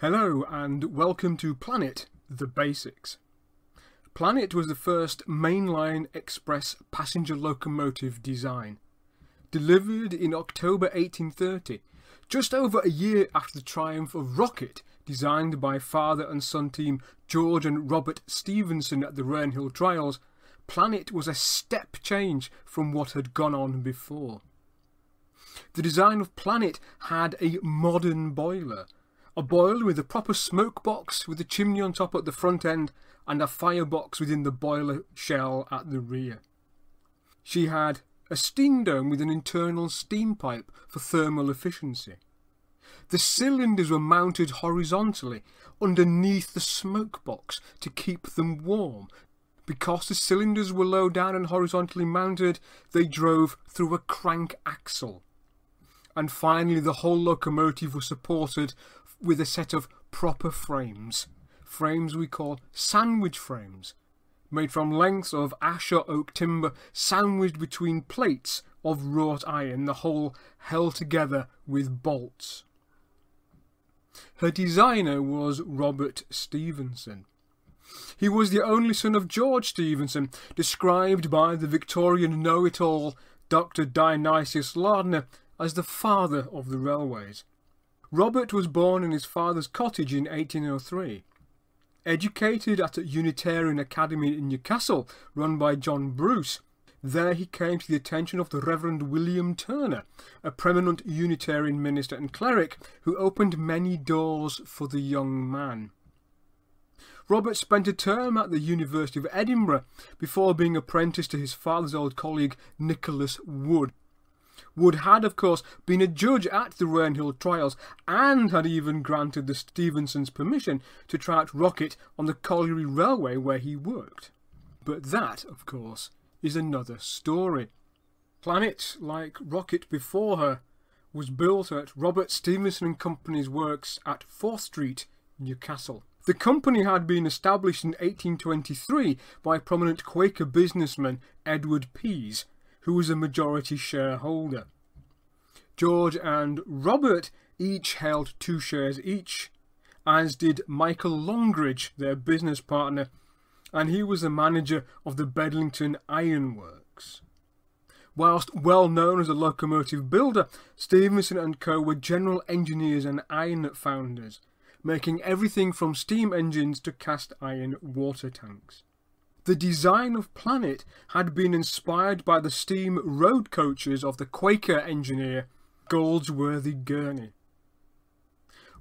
Hello and welcome to Planet The Basics. Planet was the first mainline express passenger locomotive design. Delivered in October 1830, just over a year after the triumph of Rocket, designed by father and son team George and Robert Stephenson at the Rainhill trials, Planet was a step change from what had gone on before. The design of Planet had a modern boiler, a boiler with a proper smoke box with a chimney on top at the front end and a firebox within the boiler shell at the rear. She had a steam dome with an internal steam pipe for thermal efficiency. The cylinders were mounted horizontally underneath the smoke box to keep them warm. Because the cylinders were low down and horizontally mounted, they drove through a crank axle. And finally, the whole locomotive was supported with a set of proper frames, frames we call sandwich frames, made from lengths of ash or oak timber sandwiched between plates of wrought iron, the whole held together with bolts. Her designer was Robert Stephenson. He was the only son of George Stephenson, described by the Victorian know-it-all Dr. Dionysius Lardner as the father of the railways. Robert was born in his father's cottage in 1803. Educated at a Unitarian Academy in Newcastle, run by John Bruce, there he came to the attention of the Reverend William Turner, a prominent Unitarian minister and cleric who opened many doors for the young man. Robert spent a term at the University of Edinburgh before being apprenticed to his father's old colleague Nicholas Wood. Wood had, of course, been a judge at the Rainhill trials and had even granted the Stephensons permission to try out Rocket on the colliery railway where he worked. But that, of course, is another story. Planet, like Rocket before her, was built at Robert Stephenson and Company's works at Forth Street, Newcastle. The company had been established in 1823 by prominent Quaker businessman Edward Pease, who was a majority shareholder. George and Robert each held two shares each, as did Michael Longridge, their business partner, and he was the manager of the Bedlington Iron Works. Whilst well known as a locomotive builder, Stephenson and Co. were general engineers and iron founders, making everything from steam engines to cast iron water tanks. The design of Planet had been inspired by the steam road coaches of the Quaker engineer Goldsworthy Gurney.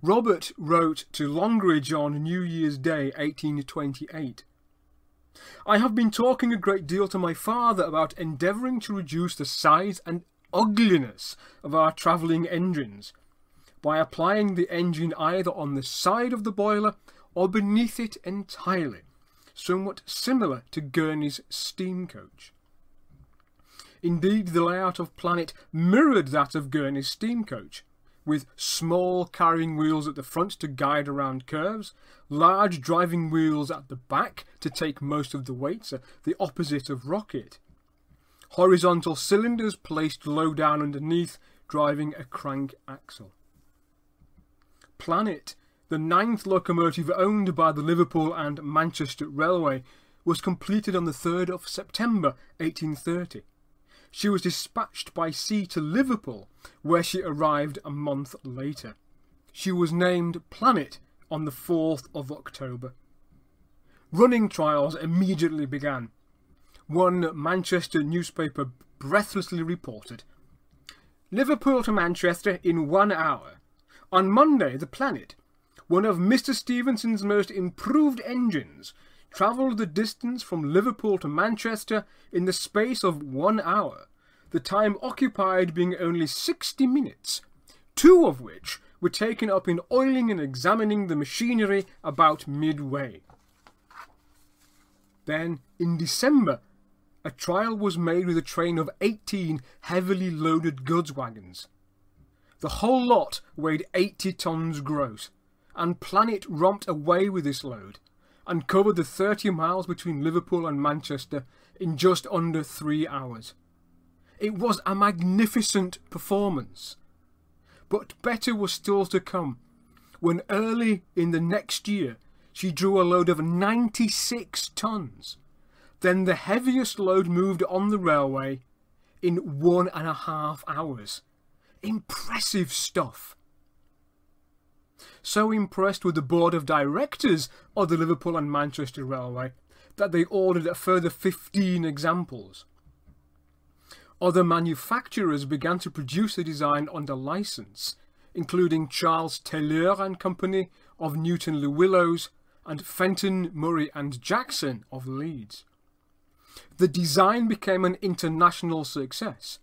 Robert wrote to Longridge on New Year's Day 1828. I have been talking a great deal to my father about endeavouring to reduce the size and ugliness of our travelling engines by applying the engine either on the side of the boiler or beneath it entirely somewhat similar to Gurney's steam coach. Indeed, the layout of Planet mirrored that of Gurney's steam coach, with small carrying wheels at the front to guide around curves, large driving wheels at the back to take most of the weight, so the opposite of Rocket. Horizontal cylinders placed low down underneath, driving a crank axle. Planet the ninth locomotive owned by the Liverpool and Manchester Railway was completed on the 3rd of September 1830. She was dispatched by sea to Liverpool, where she arrived a month later. She was named Planet on the 4th of October. Running trials immediately began. One Manchester newspaper breathlessly reported Liverpool to Manchester in one hour. On Monday, the Planet one of Mr. Stephenson's most improved engines, travelled the distance from Liverpool to Manchester in the space of one hour, the time occupied being only sixty minutes, two of which were taken up in oiling and examining the machinery about midway. Then, in December, a trial was made with a train of 18 heavily loaded goods wagons. The whole lot weighed 80 tons gross, and Planet romped away with this load and covered the 30 miles between Liverpool and Manchester in just under three hours. It was a magnificent performance. But better was still to come when early in the next year she drew a load of 96 tons. Then the heaviest load moved on the railway in one and a half hours. Impressive stuff. So impressed were the board of directors of the Liverpool and Manchester Railway that they ordered a further 15 examples. Other manufacturers began to produce the design under license, including Charles Taylor and Company of Newton Le Willows and Fenton, Murray and Jackson of Leeds. The design became an international success.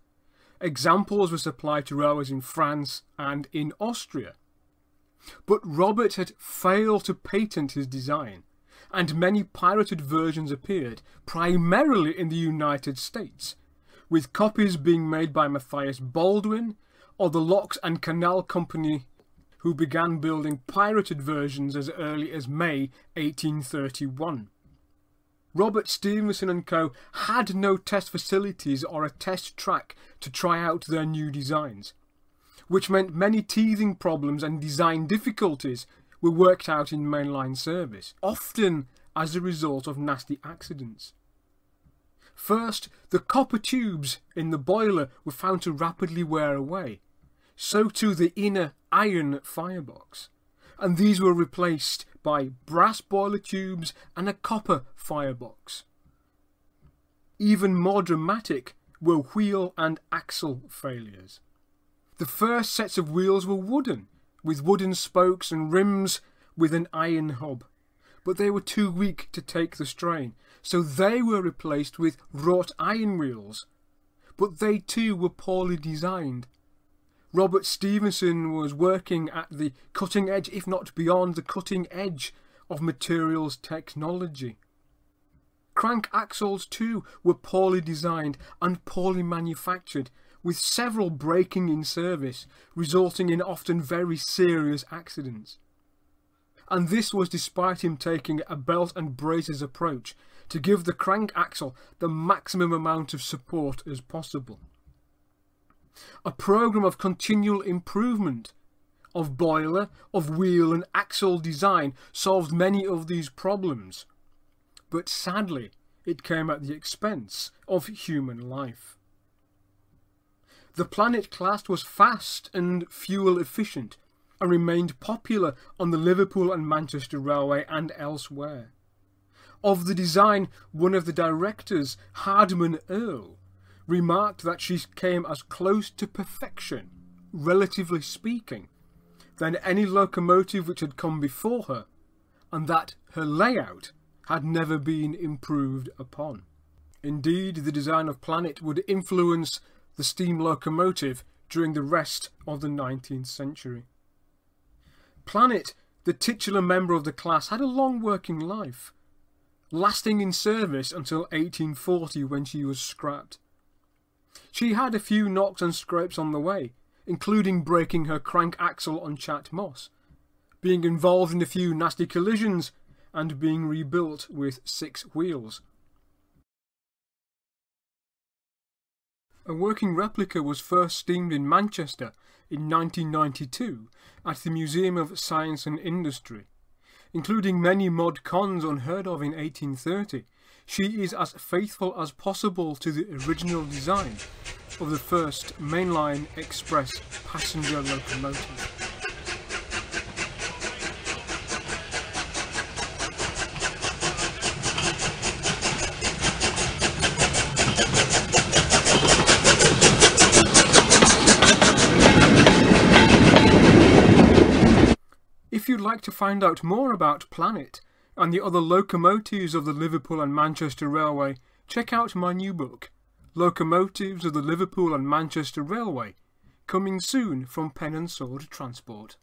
Examples were supplied to railways in France and in Austria. But Robert had failed to patent his design, and many pirated versions appeared, primarily in the United States, with copies being made by Matthias Baldwin or the Locks and Canal Company, who began building pirated versions as early as May 1831. Robert Stephenson and Co. had no test facilities or a test track to try out their new designs, which meant many teething problems and design difficulties were worked out in mainline service, often as a result of nasty accidents. First, the copper tubes in the boiler were found to rapidly wear away. So too the inner iron firebox. And these were replaced by brass boiler tubes and a copper firebox. Even more dramatic were wheel and axle failures. The first sets of wheels were wooden, with wooden spokes and rims with an iron hub, but they were too weak to take the strain, so they were replaced with wrought iron wheels. But they too were poorly designed. Robert Stephenson was working at the cutting edge, if not beyond the cutting edge, of materials technology. Crank axles too were poorly designed and poorly manufactured, with several breaking in service, resulting in often very serious accidents. And this was despite him taking a belt and braces approach to give the crank axle the maximum amount of support as possible. A program of continual improvement of boiler, of wheel and axle design solved many of these problems. But sadly, it came at the expense of human life. The Planet class was fast and fuel efficient and remained popular on the Liverpool and Manchester Railway and elsewhere. Of the design, one of the directors, Hardman Earle, remarked that she came as close to perfection, relatively speaking, than any locomotive which had come before her, and that her layout had never been improved upon. Indeed, the design of Planet would influence the steam locomotive during the rest of the 19th century. Planet, the titular member of the class, had a long working life, lasting in service until 1840 when she was scrapped. She had a few knocks and scrapes on the way, including breaking her crank axle on Chat Moss, being involved in a few nasty collisions, and being rebuilt with six wheels. A working replica was first steamed in Manchester in 1992 at the Museum of Science and Industry including many mod cons unheard of in 1830, she is as faithful as possible to the original design of the first mainline express passenger locomotive. Like to find out more about Planet and the other locomotives of the Liverpool and Manchester Railway, check out my new book, Locomotives of the Liverpool and Manchester Railway, coming soon from Pen and Sword Transport.